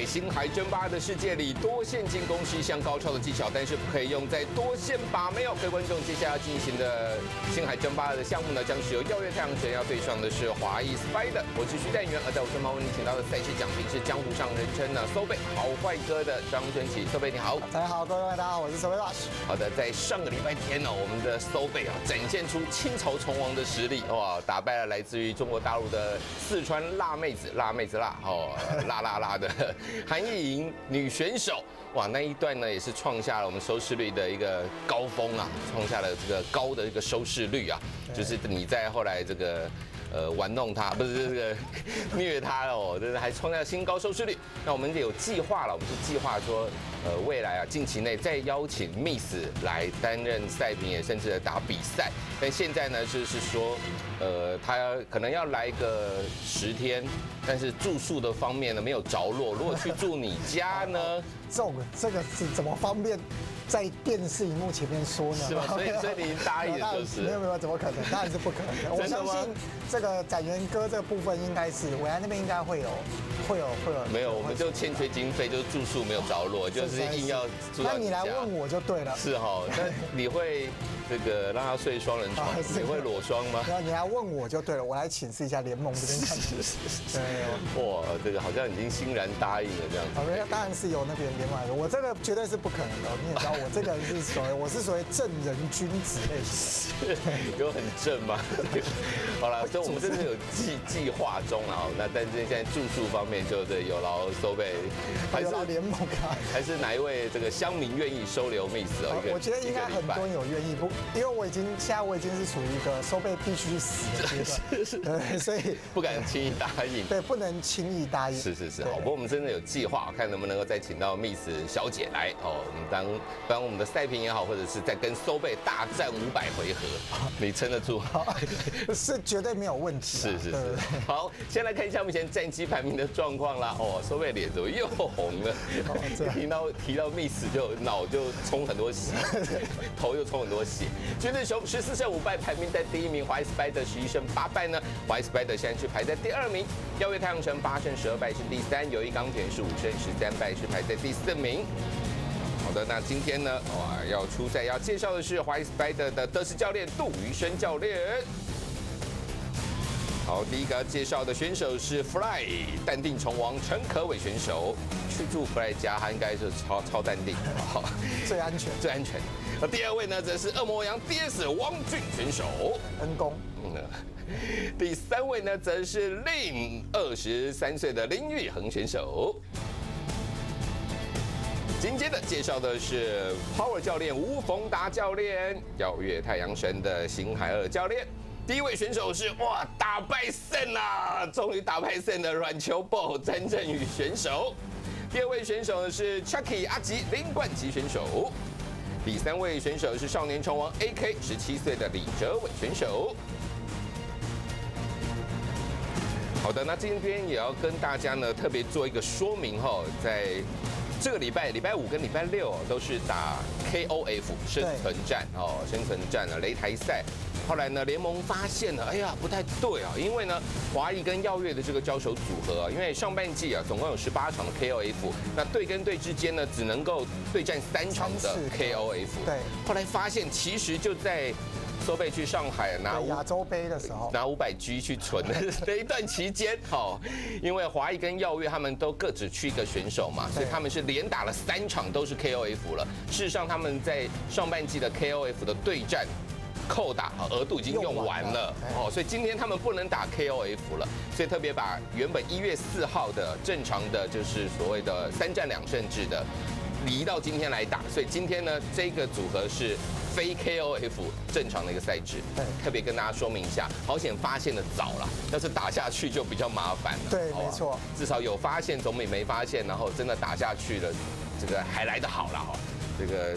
在星海争霸的世界里，多线进攻是一项高超的技巧，但是不可以用在多线把。没有，各位观众，接下来要进行的星海争霸的项目呢，将是由耀月太阳神要对上的是华裔 Spider。我是徐代元，而在我身旁为您请到的赛事奖品是江湖上人称呢搜贝好坏哥的张春琪。搜贝你好，大家好，各位大家好，我是搜贝 Rush。好的，在上个礼拜天呢，我们的搜贝啊展现出清朝虫王的实力，哇，打败了来自于中国大陆的四川辣妹子，辣妹子辣哦，辣辣辣的。韩艺莹女选手，哇，那一段呢也是创下了我们收视率的一个高峰啊，创下了这个高的一个收视率啊，就是你在后来这个呃玩弄他，不是这个虐他哦，就是还创下新高收视率。那我们有计划了，我们是计划说，呃，未来啊，近期内再邀请 Miss 来担任赛评，也甚至打比赛。但现在呢，就是说，呃，他可能要来个十天，但是住宿的方面呢没有着落。如果去住你家呢，这种这个是怎么方便在电视荧幕前面说呢？是吧？所以 所以你答应就是没有没有，怎么可能？当然是不可能。我相信这个展元哥这个部分应该是，伟安那边应该会有会有会有。没有，我们就欠缺经费，就是住宿没有着落，就是硬要住到那你来问我就对了。是哈，那你会这个让他睡双人床你会裸双吗？然后你来问我就对了，我来请示一下联盟这边看是。对，哇，这个好像已经欣然答应了这样子。当然是有那边我这个绝对是不可能的。你也知道，我这个是所谓我是所谓正人君子类型。有很正吗？好了，所以我们真的有计计划中啊。那但是现在住宿方面就是有劳收费，还是联盟啊。还是哪一位这个乡民愿意收留 Miss 哦？我觉得应该很多人有愿意，不，因为我已经现在我已经是属于一个收费必须死的阶段，对，所以不敢轻易答应。对不能轻易答应。是是是，好，不过我们真的有计划，看能不能够再请到 Miss 小姐来哦，我们当当我们的赛评也好，或者是在跟收贝大战五百回合，你撑得住？是绝对没有问题啊。是是是对对对，好，先来看一下目前战绩排名的状况啦。哦，收贝脸怎么又红了？这样 提到提到 Miss 就脑就充很多血，头又充很多血。军队熊十四胜五败，排名在第一名。华裔 Spider 十一胜八败呢，华裔 Spider 现在是排在第二名。耀月太阳城八胜十二败是第三，友谊钢铁是五胜十三败是排在第四名。好的，那今天呢，哇，要出赛要介绍的是华裔 Spider 的德士教练杜余生教练。好，第一个要介绍的选手是 Fly 淡定虫王陈可伟选手，去住 Fly 家，他应该是超超淡定，好，最安全。最安全。那第二位呢，则是恶魔羊 DS 汪俊选手，恩公，嗯，第三位呢，则是另二十三岁的林玉恒选手。紧接着介绍的是 Power 教练吴逢达教练，耀月太阳神的邢海二教练。第一位选手是哇打败胜啊，终于打败 Sen 的软球 BO 詹振宇选手。第二位选手呢是 Chucky 阿吉林冠吉选手。第三位选手是少年虫王 AK 十七岁的李哲伟选手。好的，那今天也要跟大家呢特别做一个说明哈，在这个礼拜礼拜五跟礼拜六都是打 KOF 生存战哦，生存战的擂台赛。后来呢，联盟发现了，哎呀，不太对啊，因为呢，华谊跟耀月的这个交手组合啊，因为上半季啊，总共有十八场的 KOF，那队跟队之间呢，只能够对战三场的 KOF。对后来发现其实就在收贝去上海拿亚洲杯的时候，拿五百 G 去存。的 那一段期间，好，因为华谊跟耀月他们都各只去一个选手嘛，所以他们是连打了三场都是 KOF 了。事实上，他们在上半季的 KOF 的对战。扣打啊额度已经用完了用完了哦，所以今天他们不能打 KOF 了，所以特别把原本一月四号的正常的就是所谓的三战两胜制的移到今天来打，所以今天呢这个组合是非 KOF 正常的一个赛制，对特别跟大家说明一下，好险发现的早了，要是打下去就比较麻烦了。对没错至少有发现总比没发现，然后真的打下去了，这个还来得好了哈。这个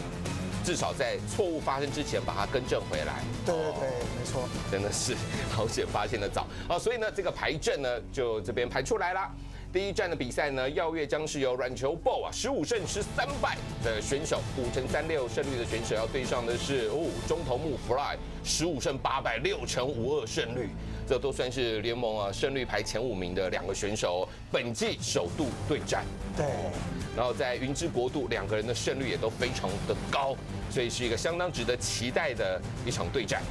至少在错误发生之前把它更正回来。哦对对对，没错。真的是 好险发现的早啊！所以呢，这个牌阵呢就这边排出来啦。第一站的比赛呢，耀月将是由软球 BO 啊十五胜十三败的选手，五成三六胜率的选手要对上的是哦中头木 Fly 十五胜八败六成五二胜率，这都算是联盟啊胜率排前五名的两个选手，本季首度对战。对，然后在云之国度，两个人的胜率也都非常的高，所以是一个相当值得期待的一场对战。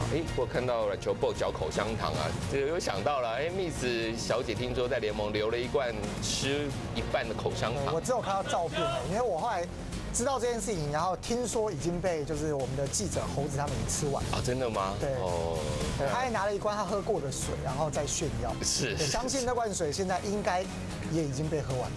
哇，哎，我看到软球 BO 嚼口香糖啊，这个有想到了，哎，Miss 小姐听说在联盟留了一罐吃一半的口香糖。我，只有看到照片，因为我后来知道这件事情，然后听说已经被就是我们的记者猴子他们已经吃完，啊，真的吗？对哦，对，他还拿了一罐他喝过的水，然后再炫耀。是相信那罐水现在应该也已经被喝完了。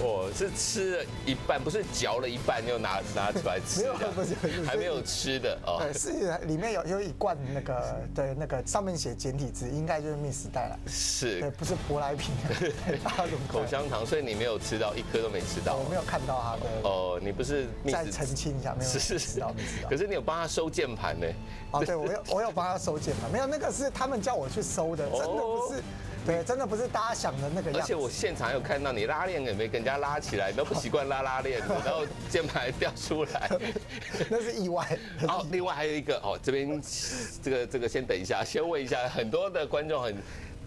我是吃了一半，不是嚼了一半又拿拿出来吃没有，不是还没有吃的哦。对，是里面有有一罐那个对那个上面写简体字，应该就是 Miss 带来，对，是不是舶来品。口香糖，所以你没有吃到，一颗都没吃到我。没有看到哦，你不是 Miss 再澄清一下，没有是是知道，没知道可。是你有帮他收键盘呢？哦，对我有我有帮他收键盘，没有那个是他们叫我去收的，真的不是，对，真的不是大家想的那个。而且我现场有看到你拉链也没跟人家拉起来，你都不习惯拉拉链，然后键盘掉出来。那是意外。然后另外还有一个哦，这边这个这个先等一下，先问一下，很多的观众很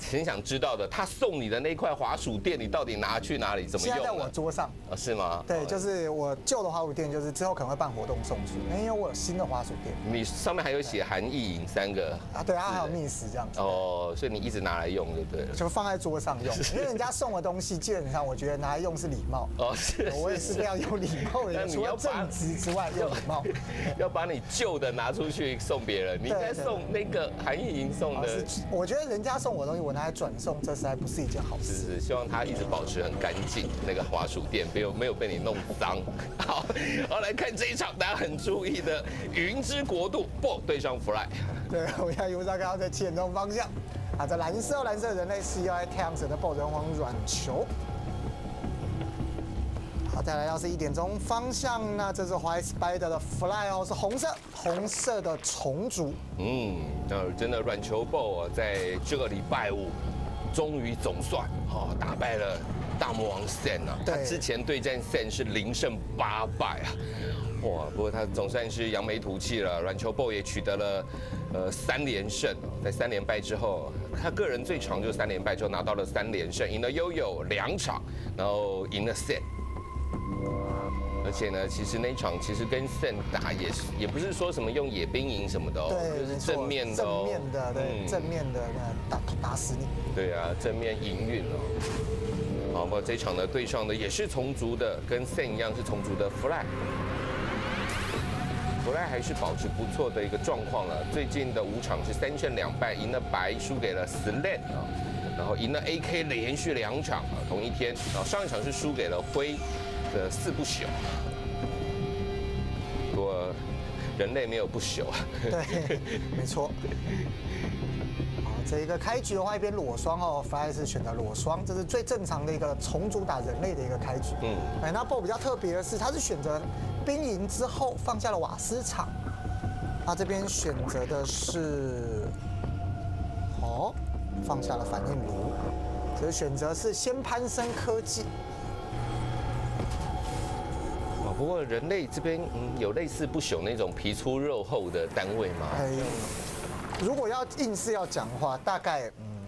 很想知道的，他送你的那块滑鼠垫，你到底拿去哪里？怎么现在在？我桌上，啊，是吗？对，哦就是我旧的滑鼠垫，就是之后可能会办活动送出，因为我有新的滑鼠垫你上面还有写韩意影三个啊，对，它还有 Miss 这样子。哦，所以你一直拿来用就对了。就放在桌上用，因为人家送的东西，基本上我觉得拿来用是礼貌。哦，是，我也是非常有礼貌的除了正直之外，有礼貌。要把你旧的拿出去送别人，你应该送那个韩意莹送的。我觉得人家送我东西，我拿来转送，这实在不是一件好事。是，希望它一直保持很干净，那个滑鼠垫没有没有被你弄脏。好，好来看这一场大家很注意的云之国度 BO 对上 Fly。对，我现在油上看到在七点钟方向，啊，在蓝色蓝色人类是要在太阳神的爆人王软球。好，再来要是一点钟方向，那这是 White Spider 的 Fly 哦，是红色红色的虫族。嗯，那真的软球啊，在这个礼拜五终于总算哦打败了大魔王 Sen 啊。他之前对战 Sen 是零胜八败啊。哇，不过他总算是扬眉吐气了。软球 BO 也取得了呃三连胜哦，在三连败之后，他个人最长就三连败之后拿到了三连胜，赢了悠悠两场，然后赢了 Sen。而且呢，其实那一场其实跟 Sen 打也是，也不是说什么用野兵营什么的哦，对，就是正面的哦，正面的，对，嗯正面的那打打死你。对啊，正面营运哦。好，那么这场呢对上的也是虫族的，跟 Sen 一样是虫族的 Fly。Fly 还是保持不错的一个状况了，最近的五场是三胜两败，赢了白，输给了 Slan 啊，然后赢了 AK 连续两场啊，同一天，然后上一场是输给了灰的四不朽。不过人类没有不朽啊。对，没错。好，这一个开局的话，一边裸双哦，Fly 是选择裸双，这是最正常的一个虫族打人类的一个开局。嗯嗯，哎，那 BO 比较特别的是，他是选择兵营之后放下了瓦斯场，他这边选择的是，哦，放下了反应炉，所以选择是先攀升科技。不过人类这边嗯有类似不朽那种皮粗肉厚的单位吗？哎，如果要硬是要讲的话，大概嗯。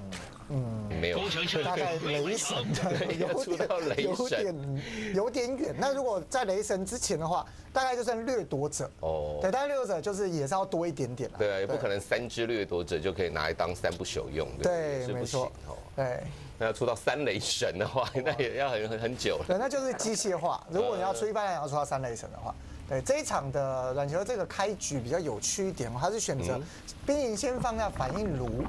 没有。大概雷神的 有点有点有点远。那如果在雷神之前的话，大概就算掠夺者。哦对，但是掠夺者就是也是要多一点点啦对啊，也不可能三只掠夺者就可以拿来当三不朽用，对没错哦。。对那要出到三雷神的话，那也要很很很久了。对，那就是机械化。如果你要出一般来讲要出到三雷神的话，对这一场的软球这个开局比较有趣一点哦，他是选择兵营先放下反应炉，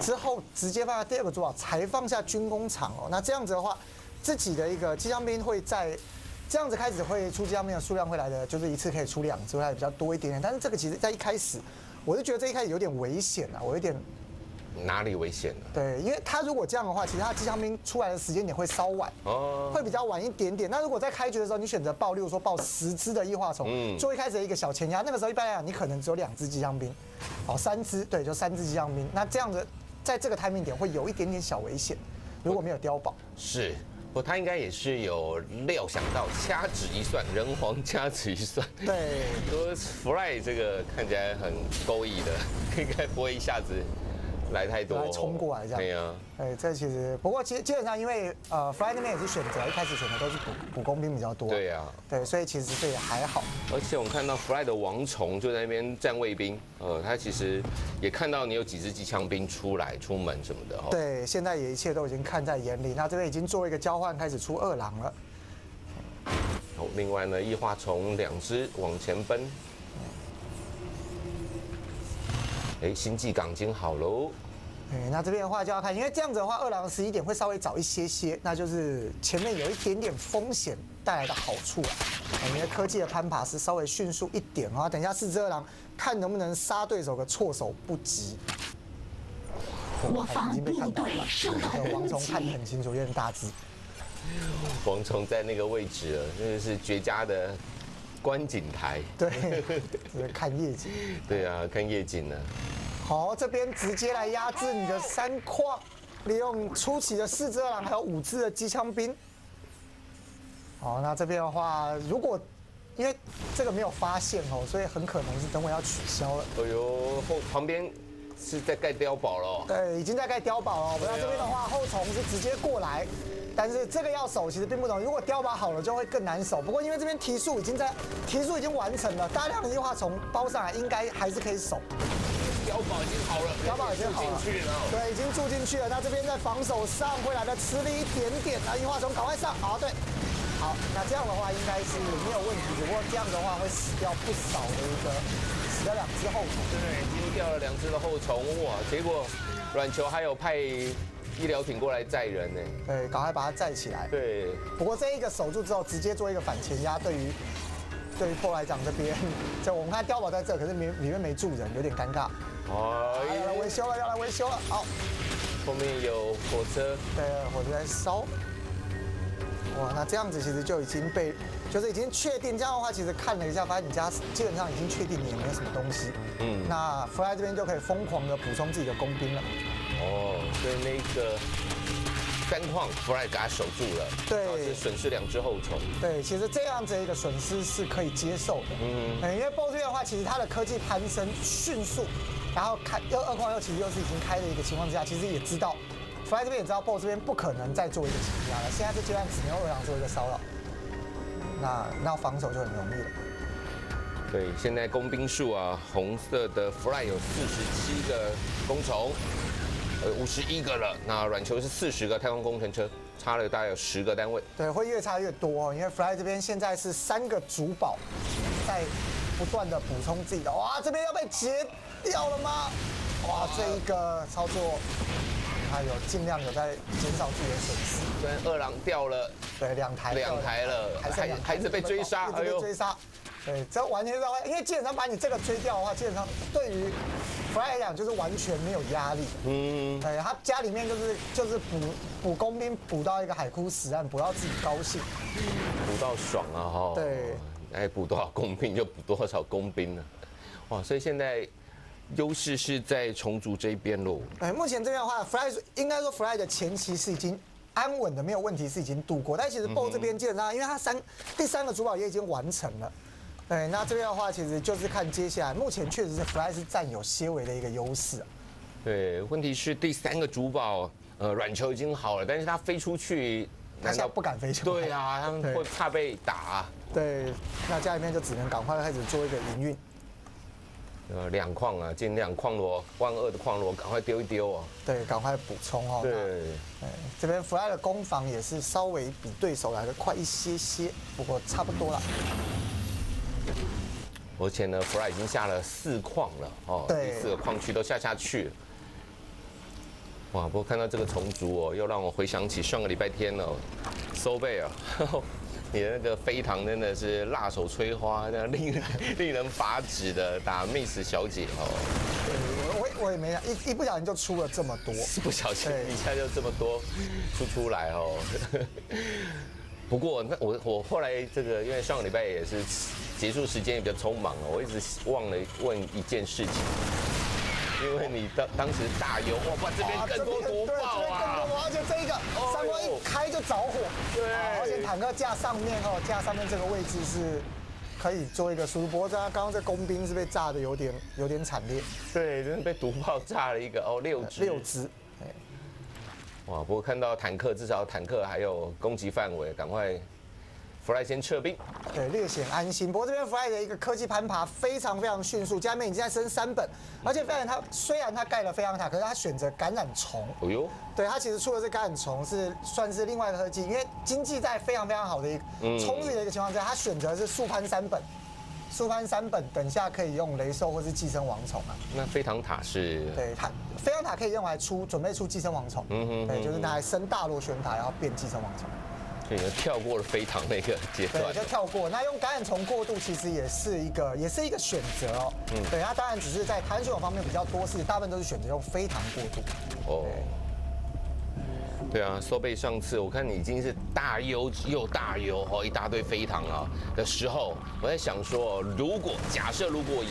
之后直接放下第二个主堡，才放下军工厂哦。那这样子的话，自己的一个机枪兵会在这样子开始会出机枪兵的数量会来的，就是一次可以出两只，会来得比较多一点点。但是这个其实在一开始，我是觉得这一开始有点危险啊，我有点哪里危险了？对，因为他如果这样的话，其实他机枪兵出来的时间点会稍晚。哦，会比较晚一点点。那如果在开局的时候，你选择爆，例如说爆十只的异化虫，嗯做一开始的一个小前压，那个时候一般来讲，你可能只有两只机枪兵，哦，三只，对，就三只机枪兵。那这样子在这个 timing 点会有一点点小危险，如果没有碉堡。是，不，他应该也是有料想到，掐指一算，人皇掐指一算。对，说 Fly 这个看起来很勾引的，应该不会一下子。来太多，来冲过来这样。对呀，哎，这其实不过其实基本上因为呃，Fly 那边也是选择一开始选的都是补补工兵比较多。对呀，对，所以其实这也还好。而且我们看到 Fly 的王虫就在那边站卫兵，呃，他其实也看到你有几支机枪兵出来出门什么的。对，现在也一切都已经看在眼里。那这边已经做一个交换，开始出二郎了。好，另外呢，异化虫两只往前奔。哎，星际港已经好喽。哎，那这边的话就要看，因为这样子的话，二郎十一点会稍微早一些些，那就是前面有一点点风险带来的好处啊。因为科技的攀爬是稍微迅速一点啊。等一下四只二郎看能不能杀对手个措手不及。我已经被看到了，王虫看得很清楚，有点大只。王虫在那个位置了，那个是绝佳的观景台。对，看夜景。对啊，看夜景呢。好，这边直接来压制你的三矿，利用初期的四只二郎还有五只的机枪兵。好，那这边的话，如果因为这个没有发现哦，所以很可能是等会要取消了。哎呦，后旁边是在盖碉堡了。对，已经在盖碉堡了。我要这边的话，后虫是直接过来，但是这个要守其实并不容易。如果碉堡好了，就会更难守。不过因为这边提速已经在提速已经完成了，大量的异化虫包上来，应该还是可以守。碉堡已经好了，碉堡已经好了，对，已经住进去了。那这边在防守上会来的吃力一点点。那异化虫赶快上，好，对，好，那这样的话应该是没有问题。不过这样的话会死掉不少的一个，死掉两只后虫。对，已经掉了两只的后虫，哇！结果软球还有派医疗艇过来载人呢。对，赶快把它载起来。对。不过这一个守住之后，直接做一个反前压，对于对于破来长这边，就我们看碉堡在这，可是里里面没住人，有点尴尬。哦，要来维修了，要来维修了。好，后面有火车，对，火车在烧。哇，那这样子其实就已经被，就是已经确定。这样的话，其实看了一下，发现你家基本上已经确定你也没有什么东西。嗯，那 Fly 这边就可以疯狂的补充自己的工兵了。哦，所以那个三矿弗莱给他守住了，对，是损失两只后虫。对，其实这样子一个损失是可以接受的。嗯，因为 BOSS 这边的话，其实它的科技攀升迅速。然后开又二矿又其实又是已经开的一个情况之下，其实也知道弗莱这边也知道 BOSS 这边不可能再做一个挤压了。现在这阶段只能二郎做一个骚扰，那那防守就很容易了。对，现在工兵数啊，红色的 Fly 有四十七个工虫，呃五十一个了。那软球是四十个太空工程车，差了大概有十个单位。对，会越差越多，因为 Fly 这边现在是三个主堡在不断的补充自己的。哇，这边要被截。掉了吗？哇，这一个操作，他有尽量有在减少自己的损失。跟二郎掉了，对，两台，两台了，还还是被追杀，还被追杀。对，这完全是，因为基本上把你这个追掉的话，基本上对于 Fly 来讲就是完全没有压力。嗯，对他家里面就是就是补补工兵补到一个海枯石烂，补到自己高兴，补到爽啊哈。对，哎，补多少工兵就补多少工兵了。哇，所以现在。优势是在重组这边喽。哎，目前这边的话，Fly 应该说 Fly 的前期是已经安稳的，没有问题，是已经度过。但其实 BO 这边基本上，因为他三第三个主堡也已经完成了。对，那这边的话，其实就是看接下来，目前确实是 Fly 是占有些微的一个优势。对，问题是第三个主宝，呃，软球已经好了，但是它飞出去，它现在不敢飞出去。对啊，他们会怕被打。对，那家里面就只能赶快开始做一个营运。呃，两矿啊，尽量矿螺万恶的矿螺，赶快丢一丢啊！对，赶快补充哦。对，这边 Fly 的攻防也是稍微比对手来的快一些些，不过差不多了。而且呢，Fly 已经下了四矿了哦，第四个矿区都下下去了。哇，不过看到这个虫族哦，又让我回想起上个礼拜天哦，收贝尔。你的那个飞糖真的是辣手摧花，那令人令人发指的打 Miss 小姐哦。我我也没想一一不小心就出了这么多，不小心一下就这么多出出来哦。不过那我我后来这个因为上个礼拜也是结束时间也比较匆忙了，我一直忘了问一件事情，因因为你当当时大油，哇，哇这边更多毒对，爆这边更啊多！而且这一个哦三光一开就着火，对。啊而且坦克架上面哦，架上面这个位置是可以做一个输出，不过这刚刚这工兵是被炸的有点有点惨烈，对，真的被毒炮炸了一个哦，六只六支，哎哇！不过看到坦克，至少坦克还有攻击范围，赶快 Fly 先撤兵。对，略显安心。不过这边 Fly 的一个科技攀爬非常非常迅速，家面已经在升三本，而且虽然它虽然他盖了飞扬塔，可是他选择感染虫。哦呦，对，他其实出了这感染虫是算是另外一个科技，因为经济在非常非常好的一个嗯充裕的一个情况下，他选择的是速攀三本。速翻三本，等下可以用雷兽或是寄生王虫啊。那飞糖塔是对，它飞糖塔可以用来出准备出寄生王虫。嗯哼对，就是拿来升大螺旋塔，然后变寄生王虫。所以呢跳过了飞糖那个阶段对，就跳过。那用感染虫过渡其实也是一个，也是一个选择哦。嗯，对，它当然只是在弹水网方面比较多，是大部分都是选择用飞糖过渡。哦。对啊，收贝上次我看你已经是大优又大优哦，一大堆飞糖啊的时候，我在想说，如果假设如果以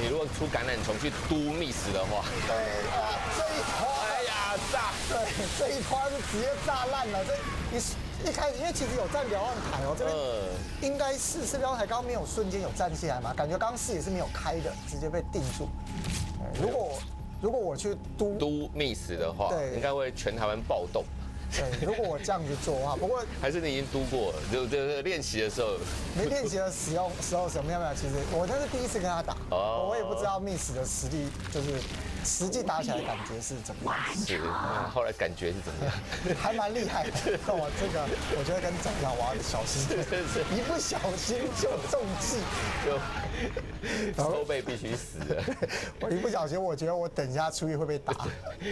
你如果出橄榄虫去嘟 miss 的话，对，啊，这一团，哎呀炸！对，这一团是直接炸烂了。这一一开始，因为其实有站瞭望台哦，这边，应该是是瞭望台刚刚没有瞬间有站起来嘛，感觉刚刚视野是没有开的，直接被定住。如果如果我去嘟嘟 miss 的话，对应该会全台湾暴动。对，如果我这样子做的话，不过还是你已经嘟过了，就就是练习的时候，没练习的使用时候什么样没有？其实我这是第一次跟他打，哦我也不知道 Miss 的实力，就是实际打起来感觉是怎么样，是，那后来感觉是怎么样？还蛮厉害的。但我这个我觉得跟长一样，我要小心，一不小心就中计。就 收背必须死了。我一不小心，我觉得我等一下出去会被打。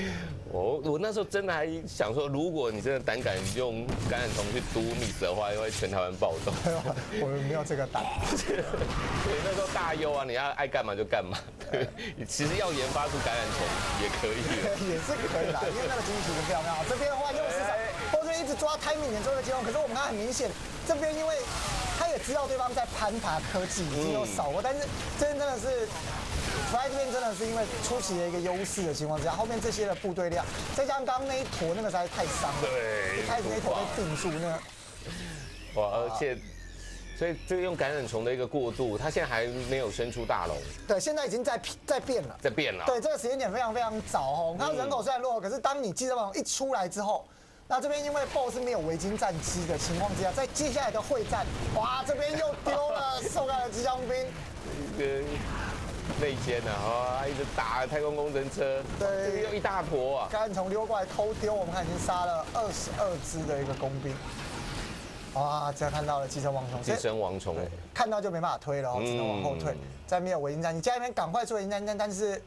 我我那时候真的还想说，如果你真的胆敢用感染虫去嘟 miss 的话，会全台湾暴动。我们没有这个胆。对，那时候大优啊，你要爱干嘛就干嘛。对，你其实要研发出感染虫也可以。也是可以啦，因为那个经济其实非常非常好。这边的话，右市场，或者一直抓 timing 点做的金融，可是我们看很明显，这边因为知道对方在攀爬科技已经有扫过，但是这边真的是。弗莱这边真的是因为初期的一个优势的情况之下，后面这些的部队量，再加上刚刚那一坨那个实在太伤了，对一开始那一坨被定住，那哇，而且，所以这个用感染虫的一个过渡，它现在还没有生出大龙，对，现在已经在在变了。在变了。对，这个时间点非常非常早哦。我们看到人口虽然落后，可是当你寄生王一出来之后，那这边因为 BOSS 没有围巾战机的情况之下，在接下来的会战，哇，这边又丢了受感的机枪兵，这个内奸啊，啊，一直打太空工程车，对这个又一大坨啊。刚从溜过来偷丢，我们看已经杀了二十二只的一个工兵。哇，这看到了寄生王虫，寄生王虫，看到就没办法推了哦，只能往后退嗯。在没有围巾战机，家里面赶快做围巾战机，但是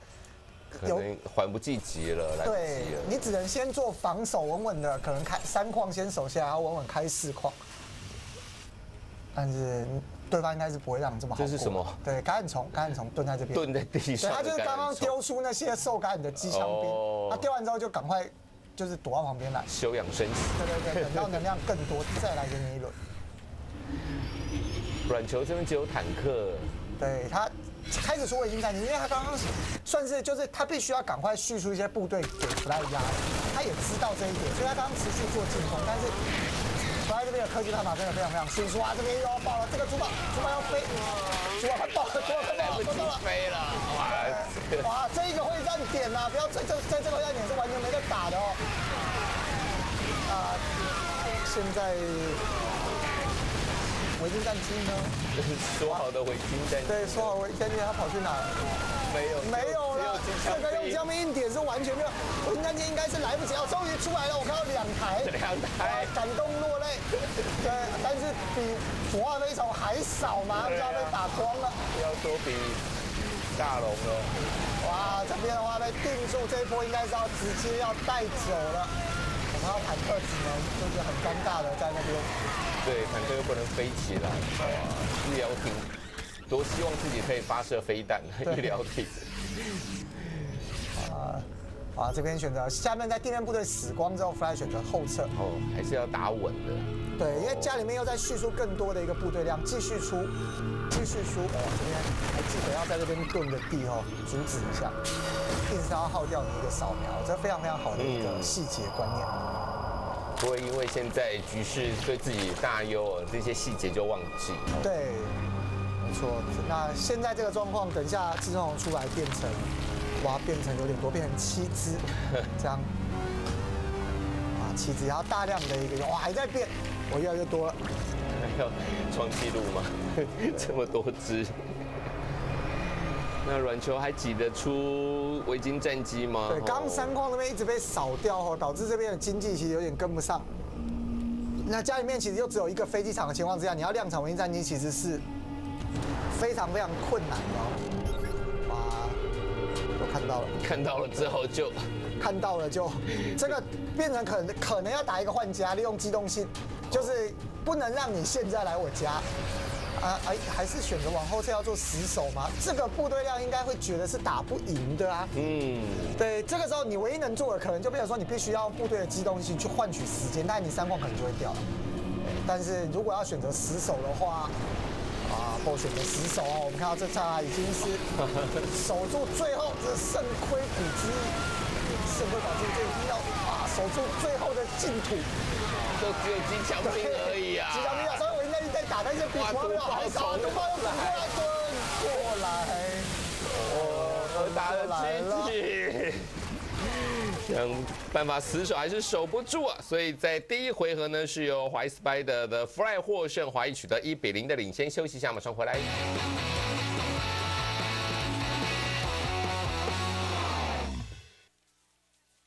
可能缓不济急了，来不对及了。你只能先做防守，稳稳的，可能开三矿先守下，然后稳稳开四矿。但是对方应该是不会让你这么好过。这是什么对，感染虫，感染虫蹲在这边。蹲在地对，上的他就是刚刚丢出那些受感染的机枪兵哦，他丢完之后就赶快就是躲到旁边来。休养生息。对对对，等到能量更多再来给你一轮。软球这边只有坦克，对他开始出围巾战机，因为他刚刚算是就是他必须要赶快叙出一些部队给弗莱压，他也知道这一点，所以他刚刚持续做进攻，但是弗莱这边的科技大法真的非常非常迅速啊，这边又要爆了，这个珠宝珠宝要飞，珠宝快爆了，珠宝快爆了，快爆了。飞了，哇！这个哇，这一个会战点呐、不要在这在这个会战点是完全没得打的哦。啊，现在围巾战机呢？说好的围巾战机，对，说好围巾战机他跑去哪了？没有，没有了，只这个用有江面硬点是完全没有，围巾战机应该是来不及了，终于出来了，我看到两台，两台感动落泪。对，但是比左岸飞虫还少嘛，就要被打光了。要说比大龙了，哇，这边的话被定住，这一波应该是要直接要带走了。我们要坦克只能就是很尴尬的在那边。对，坦克又不能飞起来，哇！医疗艇多希望自己可以发射飞弹，医疗艇。啊啊，这边选择下面在地面部队死光之后，Fly 选择后撤。哦，还是要打稳的。对，因为家里面又在叙述更多的一个部队量，继续出，继续出。哦，这边还记得要在这边遁个地哦，阻止一下，硬是要耗掉你一个扫描，这非常非常好的一个细节观念。不会因为现在局势对自己大优，这些细节就忘记。对，没错。那现在这个状况，等一下自从出来变成，哇，变成有点多，变成七只，这样。啊，七只，然后大量的一个，哇，还在变，我越来越多了。要 创纪录吗？这么多只。那软球还挤得出维京战机吗？对，刚三矿那边一直被扫掉哦，导致这边的经济其实有点跟不上。那家里面其实就只有一个飞机场的情况之下，你要量产维京战机其实是非常非常困难的。哇，我看到了，看到了之后就看到了就这个变成可能可能要打一个换家，利用机动性，就是不能让你现在来我家。啊，哎还是选择往后撤要做死守吗？这个部队量应该会觉得是打不赢的啊。嗯，对，这个时候你唯一能做的可能就变成说，你必须要部队的机动性去换取时间，但你三矿可能就会掉。但是如果要选择死守的话，啊，不选择死守哦。我们看到这场已经是守住最后这肾亏骨之肾亏保金这一定要啊守住最后的净土，就只有金枪兵而已啊。金枪兵啊！打那些比黄标还少，都快要滚过来，滚过来，哦，打了七级，想办法死守还是守不住啊！所以在第一回合呢，是由怀斯拜德的 Fly 获胜，华裔取得一比零的领先。休息一下，马上回来。